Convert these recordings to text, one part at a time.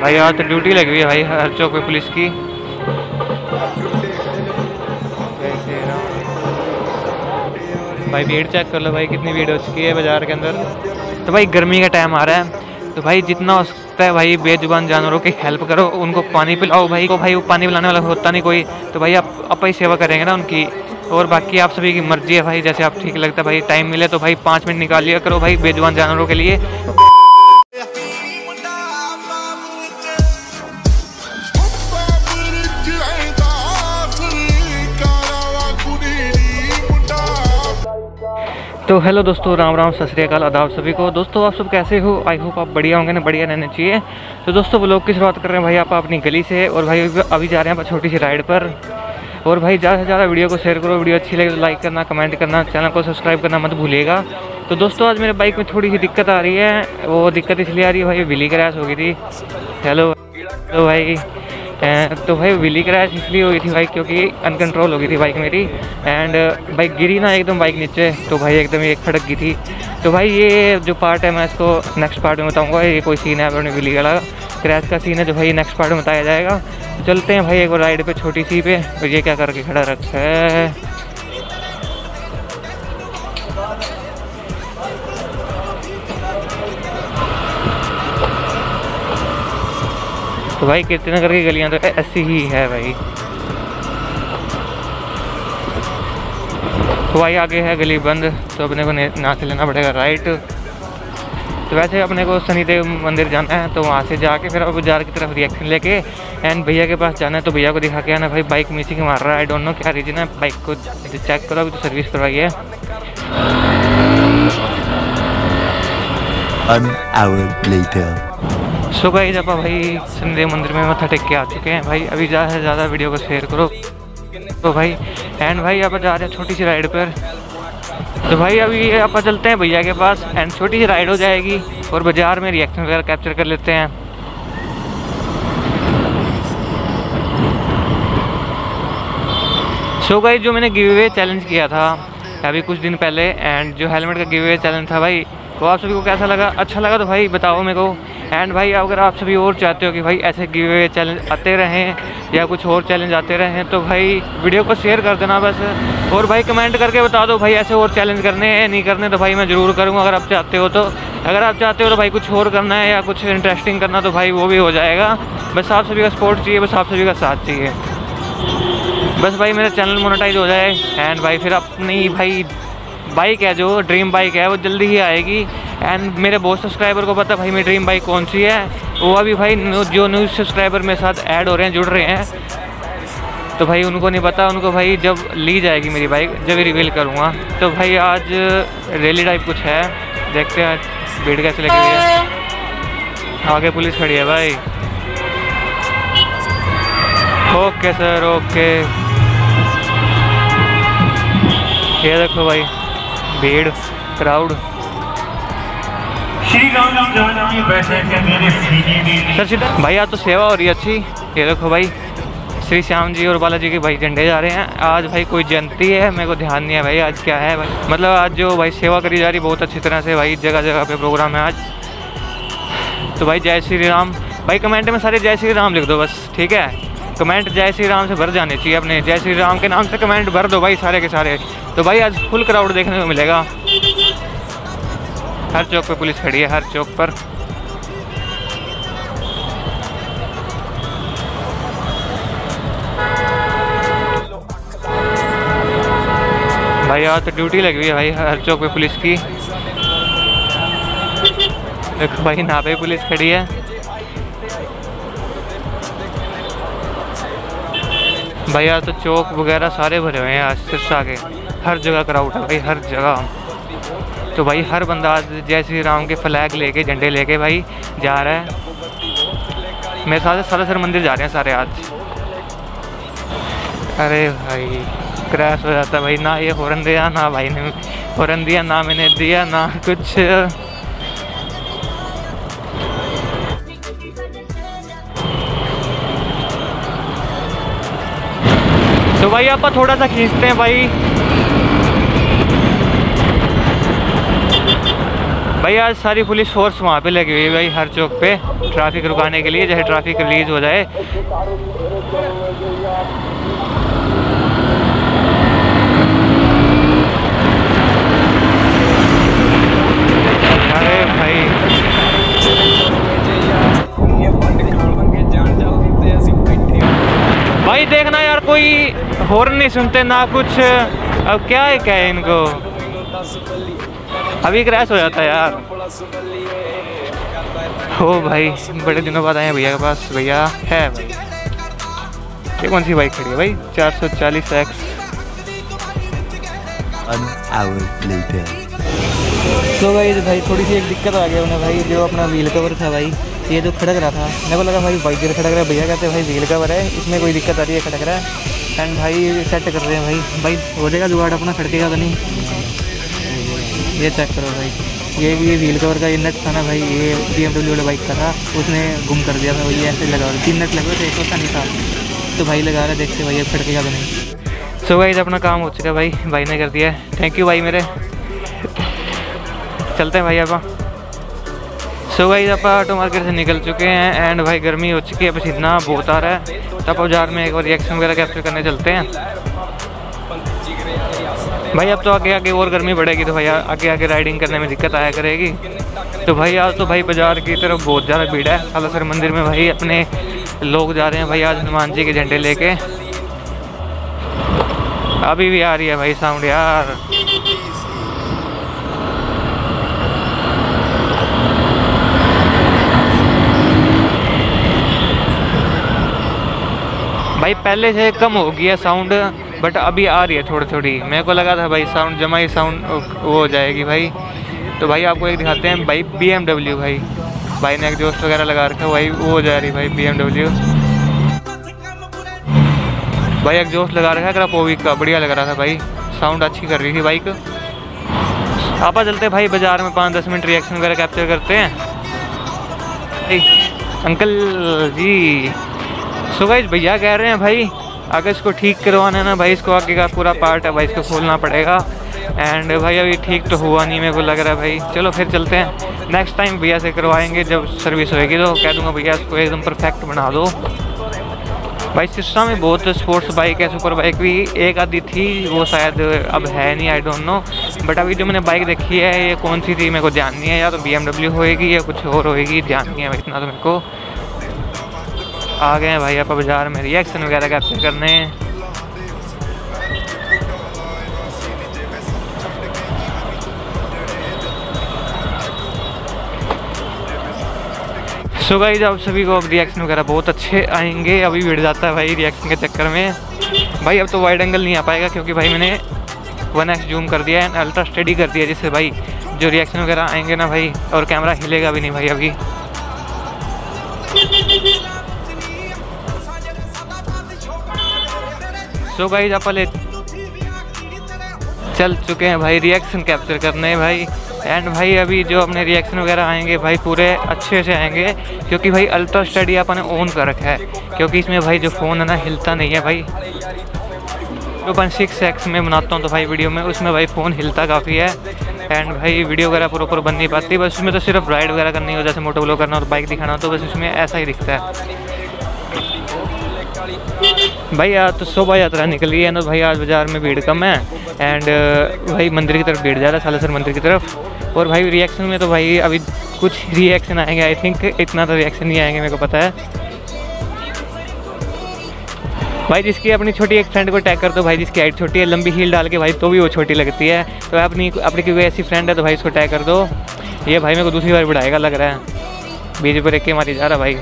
भाई, यहाँ तो ड्यूटी लगी हुई है भाई, हर चौक पे पुलिस की। भाई, भीड़ चेक कर लो भाई, कितनी भीड़ हो चुकी है बाज़ार के अंदर। तो भाई, गर्मी का टाइम आ रहा है। तो भाई, जितना हो सकता है भाई, बेजुबान जानवरों की हेल्प करो, उनको पानी पिलाओ भाई। को भाई, वो पानी पिलाने वाला होता नहीं कोई। तो भाई, आप आप ही सेवा करेंगे ना उनकी। और बाकी आप सभी की मर्ज़ी है भाई, जैसे आप ठीक लगता है भाई टाइम मिले तो भाई, पाँच मिनट निकाल लिया करो भाई, बेजुबान जानवरों के लिए। तो हेलो दोस्तों, राम राम, सत श्रीकाल आदाब सभी को। दोस्तों, आप सब कैसे हो? आई होप आप बढ़िया होंगे ना, बढ़िया रहना चाहिए। तो दोस्तों वो लोग की शुरुआत कर रहे हैं भाई आप, अपनी गली से। और भाई, अभी जा रहे हैं छोटी सी राइड पर। और भाई, ज़्यादा से ज़्यादा वीडियो को शेयर करो वीडियो अच्छी लगे तो लाइक करना कमेंट करना चैनल को सब्सक्राइब करना मत भूलिएगा। तो दोस्तों, आज मेरे बाइक में थोड़ी सी दिक्कत आ रही है। वो दिक्कत इसलिए आ रही है, भाई बिली क्रैश हो गई थी। हेलो हेलो भाई। तो भाई विली क्रैश इसलिए हुई थी बाइक क्योंकि अनकंट्रोल हो गई थी बाइक मेरी एंड बाइक गिरी ना एकदम बाइक नीचे तो भाई एकदम एक फटक गई थी। तो भाई ये जो पार्ट है, मैं इसको नेक्स्ट पार्ट में बताऊँगा, ये कोई सीन है अपने विली वाला। क्रैश का सीन है जो भाई नेक्स्ट पार्ट में बताया जाएगा। चलते हैं भाई एक बार राइड पर छोटी सी पे, और ये क्या करके खड़ा रखा है? तो भाई कीर्तिनगर की गलियाँ तो ऐसी ही है भाई। तो भाई आगे है गली बंद तो अपने को ना से लेना पड़ेगा राइट तो वैसे अपने को शनिदेव मंदिर जाना है तो वहाँ से जाके फिर बाज़ार की तरफ़ रिएक्शन लेके एंड भैया के पास जाना है तो भैया को दिखा के आना भाई बाइक मिसिंग मार रहा है आई डोंट नो क्या रीजन है बाइक को चेक करो, अभी तो सर्विस करवाई है। One hour later. सो गई जब भाई शनिदेव मंदिर में मत्था टेक के आ चुके हैं। भाई, अभी ज़्यादा से ज़्यादा वीडियो को शेयर करो। तो भाई एंड भाई आप जा रहे हैं छोटी सी राइड पर। तो भाई, अभी आप चलते हैं भैया के पास एंड छोटी सी राइड हो जाएगी, और बाज़ार में रिएक्शन वगैरह कैप्चर कर लेते हैं। सो so गई जो मैंने गिव अवे चैलेंज किया था, अभी कुछ दिन पहले एंड जो हेलमेट का गिव अवे चैलेंज था भाई, वो आप सभी को कैसा लगा? अच्छा लगा तो भाई, बताओ मेरे को। एंड भाई, अगर आप सभी और चाहते हो कि भाई ऐसे गिव अवे चैलेंज आते रहें या कुछ और चैलेंज आते रहें तो भाई वीडियो को शेयर कर देना बस। और भाई कमेंट करके बता दो भाई ऐसे और चैलेंज करने हैं, नहीं करने तो भाई मैं ज़रूर करूँगा अगर आप चाहते हो तो। अगर आप चाहते हो तो भाई कुछ और करना है या कुछ इंटरेस्टिंग करना तो भाई वो भी हो जाएगा। बस आप सभी का सपोर्ट चाहिए, बस आप सभी का साथ चाहिए। बस भाई मेरा चैनल मोनेटाइज हो जाए। एंड भाई फिर अपनी भाई बाइक है जो ड्रीम बाइक है, वो जल्दी ही आएगी। एंड मेरे बहुत सब्सक्राइबर को पता भाई, मेरी ड्रीम बाइक कौन सी है? वो अभी भाई जो न्यू सब्सक्राइबर मेरे साथ ऐड हो रहे हैं, जुड़ रहे हैं। तो भाई उनको नहीं पता, उनको भाई जब ली जाएगी मेरी बाइक जब रिवील करूँगा। तो भाई आज रैली टाइप कुछ है। देखते हैं, भीड़ कैसे लगी हुई है। आगे पुलिस खड़ी है भाई। ओके सर ओके ये देखो भाई, भीड़ क्राउड श्री राम सर सीधा, भाई, आज तो सेवा हो रही है अच्छी। ये देखो भाई, श्री श्याम जी और बालाजी के भाई झंडे जा रहे हैं। आज भाई कोई जयंती है, मेरे को ध्यान नहीं है भाई, आज क्या है भाई। मतलब आज जो भाई सेवा करी जा रही, बहुत अच्छी तरह से भाई जगह जगह पे प्रोग्राम है आज। तो भाई, जय श्री राम। भाई कमेंट में सारे जय श्री राम लिख दो बस, ठीक है? कमेंट जय श्री राम से भर जाने चाहिए अपने। जय श्री राम के नाम से कमेंट भर दो भाई, सारे के सारे। तो भाई, आज फुल क्राउड देखने को मिलेगा। हर चौक पे पुलिस खड़ी है, हर चौक पर। भाई, आज तो ड्यूटी लगी हुई है भाई, हर चौक पे पुलिस की। देखो भाई ना पे पुलिस खड़ी है। भाई, आज तो चौक वगैरह सारे भरे हुए हैं, आज सिरसा के हर जगह क्राउड है भाई, हर जगह। तो भाई हर बंदा जय श्री राम के फ्लैग लेके, झंडे लेके भाई जा रहा है। मेरे साथ सारे मंदिर जा रहे हैं सारे आज। अरे भाई क्रैश हो जाता भाई। ना ये हॉर्न दिया, ना भाई ने हॉर्न दिया, ना मैंने दिया, ना कुछ। तो भाई, आप थोड़ा सा खींचते हैं भाई। भाई, आज सारी पुलिस फोर्स वहाँ पे लगी हुई है भाई, हर चौक पे ट्रैफ़िक रुकाने के लिए, जैसे ट्रैफ़िक रिलीज़ हो जाए। अरे भाई। भाई, देखना यार, कोई हॉर्न नहीं सुनते, ना कुछ। अब क्या है क्या है इनको? अभी क्रैश हो जाता है यार। हो भाई बड़े दिनों बाद आए भैया के पास। भैया है भाई। ये कौन सी बाइक खड़ी है भाई? 440 एक्स One hour later. तो भाई भाई थोड़ी सी एक दिक्कत आ गई उन्हें भाई जो अपना व्हील कवर था भाई ये जो खड़क रहा था। मेरे को लगा भाई बाइक जो खड़क रहा है। भैया कहते हैं भाई व्हील कवर है इसमें कोई दिक्कत आ रही है खड़क रहा है। एंड भाई सेट कर रहे हैं भाई। भाई हो जाएगा जुगाड़ अपना खड़केगा तो नहीं। ये चेक करो भाई। ये ये व्हील कवर का ये नट था ना भाई, ये बी एम वाला बाइक का था, उसने गुम कर दिया था वही ऐसे लगा। हुआ तीन नट लगे थे, एक होता नहीं था। तो भाई लगा रहा, देखते भाई, अब खड़केगा तो नहीं सो भाई अपना काम हो चुका भाई भाई ने कर दिया थैंक यू भाई मेरे। चलते हैं भाई आप सो भाई आप ऑटो मार्केट से निकल चुके हैं एंड भाई गर्मी हो चुकी है पसीना बहुत आ रहा है। तो आप बाज़ार में एक बार रिएक्शन वगैरह कैप्चर करने चलते हैं। भाई, अब तो आगे आगे और गर्मी बढ़ेगी तो भाई, आगे आगे राइडिंग करने में दिक्कत आया करेगी। तो भाई, आज तो भाई बाज़ार की तरफ़ बहुत ज़्यादा भीड़ है। सालासर मंदिर में भाई अपने लोग जा रहे हैं भाई, आज हनुमान जी के झंडे लेके। अभी भी आ रही है भाई साउंड यार। भाई, पहले से कम हो गया साउंड। बट अभी आ रही है थोड़ी थोड़ी मेरे को लगा था भाई साउंड जमा ही साउंड वो हो जाएगी भाई। तो भाई आपको एक दिखाते हैं, भाई बी भाई। भाई ने एक एग्जॉस्ट वगैरह लगा रखा है भाई वो हो जा रही भाई बी भाई एग्जॉस्ट लगा रखा है क्रापोविक का, बढ़िया लग रहा था भाई। साउंड अच्छी कर रही थी बाइक आपा चलते भाई बाज़ार में पाँच दस मिनट रिएक्शन वगैरह कैप्चर करते हैं। अंकल जी। सो भैया कह रहे हैं भाई अगर इसको ठीक करवाना है ना भाई, इसको आगे का पूरा पार्ट है भाई, इसको खोलना पड़ेगा। एंड भाई, अभी ठीक तो हुआ नहीं मेरे को लग रहा है भाई। चलो फिर चलते हैं। नेक्स्ट टाइम भैया से करवाएँगे जब सर्विस होएगी तो कह दूँगा भैया इसको एकदम परफेक्ट बना दो। भाई सिस्टा में बहुत स्पोर्ट्स बाइक है सुपर बाइक भी। एक आधी थी, वो शायद अब है नहीं आई डोंट नो बट अभी जो मैंने बाइक देखी है, ये कौन सी थी, मेरे को नहीं है। या तो बी होएगी या कुछ और होएगी नहीं है इतना तो मेरे को। आ गए हैं भाई, आप बाज़ार में रिएक्शन वगैरह कैप्चर करने। सो गाइज़ आप सभी को अब रिएक्शन वगैरह बहुत अच्छे आएँगे। अभी भिड़ जाता है भाई रिएक्शन के चक्कर में। भाई, अब तो वाइड एंगल नहीं आ पाएगा क्योंकि भाई मैंने वन एक्स जूम कर दिया है अल्ट्रा स्टडी कर दिया जिससे भाई जो रिएक्शन वगैरह आएँगे ना भाई, और कैमरा हिलेगा भी नहीं भाई अभी। सो गाइज़ आप चल चुके हैं भाई रिएक्शन कैप्चर करने भाई। एंड भाई अभी जो अपने रिएक्शन वगैरह आएँगे, भाई पूरे अच्छे से आएँगे, क्योंकि भाई अल्ट्रा स्टडी अपने ऑन कर रखा है। क्योंकि इसमें भाई जो फ़ोन है ना, हिलता नहीं है भाई। जो पॉइंट सिक्स एक्स में बनाता हूँ तो भाई वीडियो में, उसमें भाई फ़ोन हिलता काफ़ी है। एंड भाई वीडियो वगैरह प्रॉपर बन नहीं पाती। बस उसमें तो सिर्फ़ राइड वगैरह करनी हो, जैसे मोटो ब्लॉग करना तो बाइक दिखाना हो तो बस उसमें ऐसा ही दिखता है। भाई आज तो शोभा यात्रा निकली है ना भाई, आज बाज़ार में भीड़ कम है। एंड भाई मंदिर की तरफ़ भीड़ ज़्यादा, सालासर मंदिर की तरफ़। और भाई रिएक्शन में तो भाई अभी कुछ रिएक्शन आएँगे आई थिंक इतना तो रिएक्शन नहीं आएँगे, मेरे को पता है। भाई जिसकी अपनी छोटी एक फ्रेंड को टैग कर दो, भाई जिसकी हाइट छोटी है, लंबी हील डाल के भाई तो भी वो छोटी लगती है। तो अपनी अपनी कोई ऐसी फ्रेंड है तो भाई इसको टैग कर दो। ये भाई मेरे को दूसरी बार बढ़ाएगा लग रहा है। बीच पर एक मारी जा रहा भाई।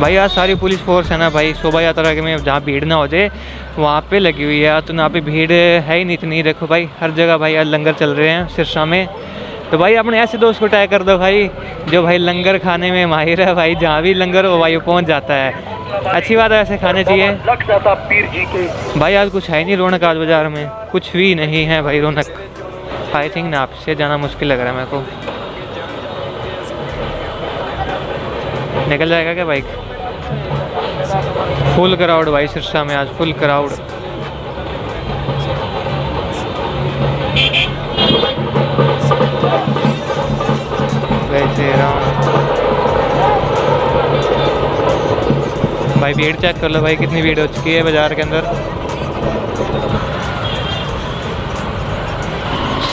भाई, आज सारी पुलिस फोर्स है ना भाई, शोभा यात्रा के में जहाँ भीड़ ना हो जाए, वहाँ पे लगी हुई है। तो यहाँ पे भीड़ है ही नहीं इतनी, देखो भाई, हर जगह भाई आज लंगर चल रहे हैं सिरसा में। तो भाई, अपने ऐसे दोस्त को टैग कर दो भाई, जो भाई लंगर खाने में माहिर है भाई, जहाँ भी लंगर हो भाई वो पहुँच जाता है। अच्छी बात है, ऐसे खाने चाहिए। भाई, आज कुछ है नहीं रौनक आज बाज़ार में, कुछ भी नहीं है भाई रौनक। आई थिंक ना आपसे जाना मुश्किल लग रहा है मेरे को। निकल जाएगा क्या बाइक फुल क्राउड भाई सिरसा में आज फुल क्राउड भाई भीड़ चेक कर लो भाई, कितनी भीड़ हो चुकी है बाज़ार के अंदर?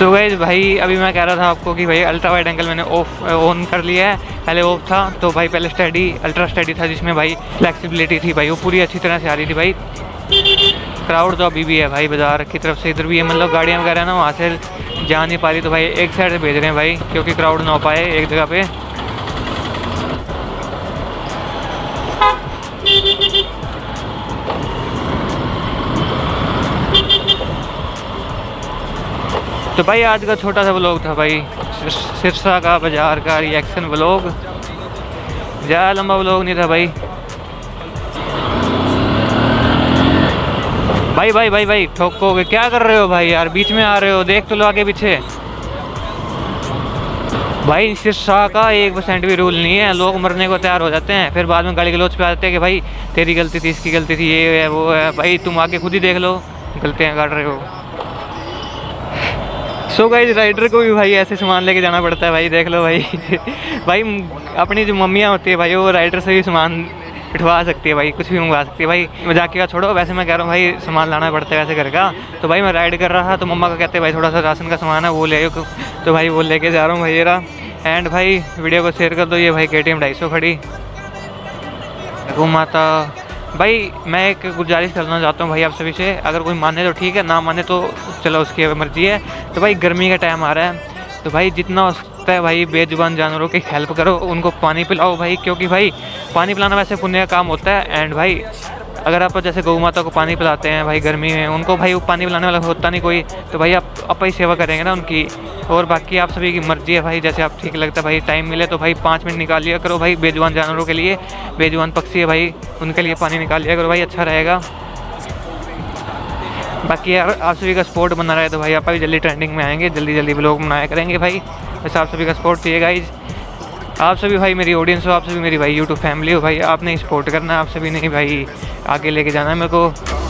सो गई भाई, अभी मैं कह रहा था आपको कि भाई अल्ट्रा वाइड एंगल मैंने ऑफ़ ऑन कर लिया है। पहले ऑफ़ था तो भाई, पहले स्टडी अल्ट्रा स्टडी था, जिसमें भाई फ्लैक्सीबिलिटी थी भाई। वो पूरी अच्छी तरह से आ रही थी भाई। क्राउड तो अभी भी है भाई, बाज़ार की तरफ़ से इधर भी है। मतलब गाड़ियाँ वगैरह ना वहाँ से जा नहीं पा रही तो भाई एक साइड से भेज रहे हैं भाई, क्योंकि क्राउड ना हो पाए एक जगह पे। तो भाई आज का छोटा सा व्लॉग था भाई। सिरसा का बाज़ार का रिएक्शन व्लॉग ज़्यादा लंबा व्लॉग नहीं था भाई। भाई भाई भाई भाई, ठोकोगे। क्या कर रहे हो भाई यार? बीच में आ रहे हो। देख तो लो आगे पीछे। भाई, सिरसा का एक परसेंट भी रूल नहीं है। लोग मरने को तैयार हो जाते हैं। फिर बाद में गाड़ी गलोच पे आते हैं कि भाई, तेरी गलती थी, इसकी गलती थी, ये है, वो है। भाई, तुम आगे खुद ही देख लो। गलतियाँ कर रहे हो। सो गाइज़ राइडर को भी भाई ऐसे सामान लेके जाना पड़ता है भाई, देख लो भाई। भाई, अपनी जो मम्मियाँ होती है भाई, वो राइडर से भी सामान उठवा सकती है भाई, कुछ भी मंगवा सकती है। भाई, मज़ाक का छोड़ो, वैसे मैं कह रहा हूँ भाई, सामान लाना पड़ता है वैसे घर का। तो भाई, मैं राइड कर रहा था तो मम्मा का कहते हैं, भाई, थोड़ा सा राशन का सामान है, वो ले तो भाई, वो लेके जा रहा हूँ भाई जरा एंड भाई वीडियो को शेयर कर दो, ये भाई के टी एम ढाई सौ खड़ी। माता। भाई, मैं एक गुजारिश करना चाहता हूँ भाई आप सभी से। अगर कोई माने तो ठीक है, ना माने तो चलो उसकी मर्ज़ी है। तो भाई, गर्मी का टाइम आ रहा है। तो भाई, जितना हो सकता है भाई, बेजुबान जानवरों की हेल्प करो, उनको पानी पिलाओ भाई, क्योंकि भाई, पानी पिलाना वैसे पुण्य का काम होता है। एंड भाई अगर आप जैसे गौ माता को पानी पिलाते हैं, भाई गर्मी में, उनको भाई पानी पिलाने वाला होता नहीं कोई तो भाई आप आप ही सेवा करेंगे ना उनकी। और बाकी आप सभी की मर्ज़ी है भाई, जैसे आप ठीक लगता है भाई टाइम मिले तो भाई पाँच मिनट निकाल लिया करो भाई बेजुबान जानवरों के लिए बेजुबान पक्षी है भाई, उनके लिए पानी निकाल लिया करो भाई अच्छा रहेगा। बाकी यार, आप सभी का सपोर्ट बना रहे तो भाई आप भी जल्दी ट्रेंडिंग में आएँगे जल्दी जल्दी ब्लॉग बनाया करेंगे भाई। वैसे आप सभी का सपोर्ट चाहिए गाइज़ आप सभी भाई मेरी ऑडियंस हो, आप सभी मेरी भाई यूट्यूब फैमिली हो, भाई आपने सपोर्ट करना आप सभी ने भाई आगे लेके जाना है मेरे को।